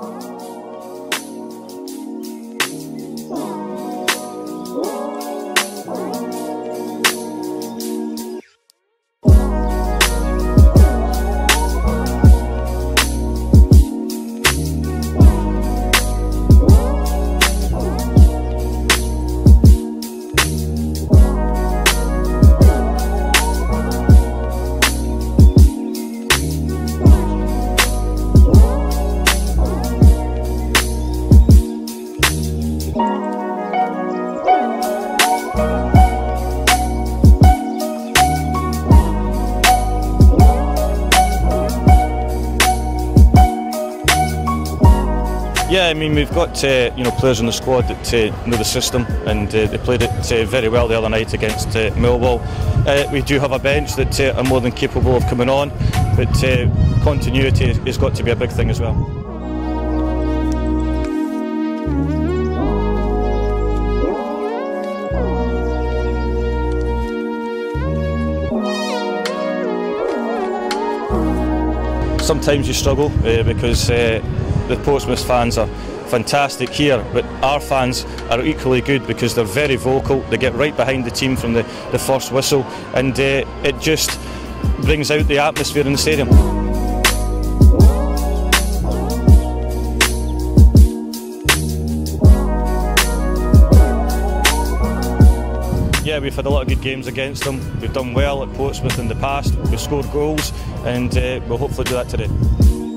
Oh. Yeah, I mean we've got uh, you know players in the squad that uh, know the system, and uh, they played it uh, very well the other night against uh, Millwall. Uh, we do have a bench that are more than capable of coming on, but continuity has got to be a big thing as well. Sometimes you struggle because the Portsmouth fans are fantastic here, but our fans are equally good because they're very vocal. They get right behind the team from the, the first whistle, and uh, it just brings out the atmosphere in the stadium. Yeah, we've had a lot of good games against them. We've done well at Portsmouth in the past. We've scored goals, and uh, we'll hopefully do that today.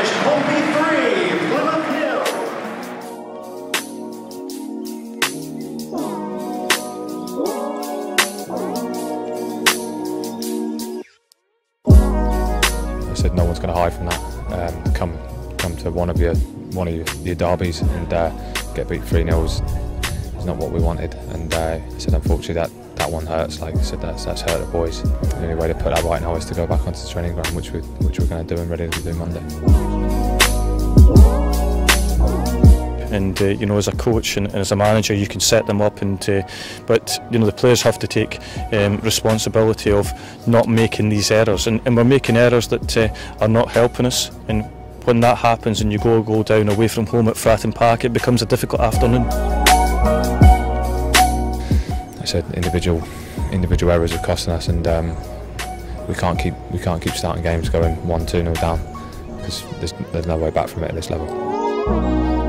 Colby 3, Plymouth Hill. I said no one's going to hide from that. Um, come, come to one of your one of your, your derbies and uh, get beat three 0 is not what we wanted. And uh, I said unfortunately that that one hurts. Like I said, that's that's hurt the boys. The only way to put that right now is to go back onto the training ground, which we which we're going to do and ready to do Monday. and uh, you know as a coach and, and, as a manager you can set them up and uh, but you know the players have to take um, responsibility of not making these errors and, and we're making errors that uh, are not helping us and when that happens and you go go down away from home at Fratton Park it becomes a difficult afternoon. Said individual individual errors are costing us and um, we can't keep we can't keep starting games going one two 0 down because there's, there's no way back from it at this level.